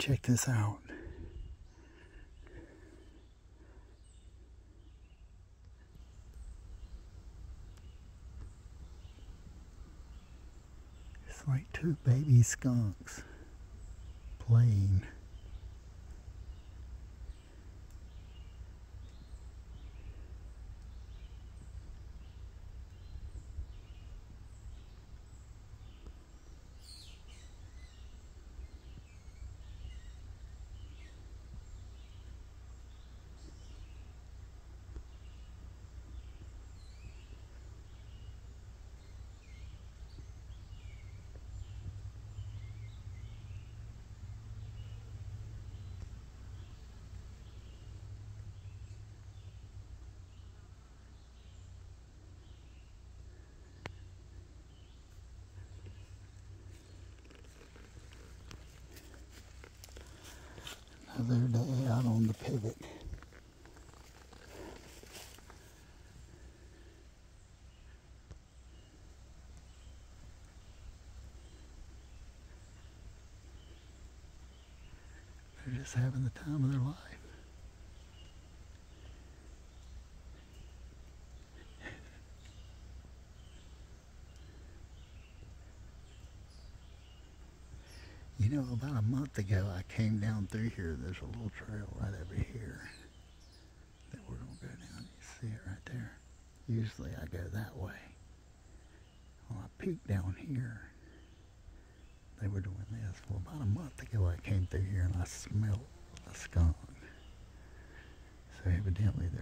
Check this out. It's like two baby skunks playing. Day out on the pivot. They're just having the time of their life. You know, about a month ago, I came down through here. There's a little trail right over here that we're going to go down. You see it right there? Usually I go that way. Well, I peeked down here. They were doing this. Well, about a month ago, I came through here and I smelled a skunk. So evidently they're